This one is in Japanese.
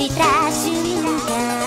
した瞬間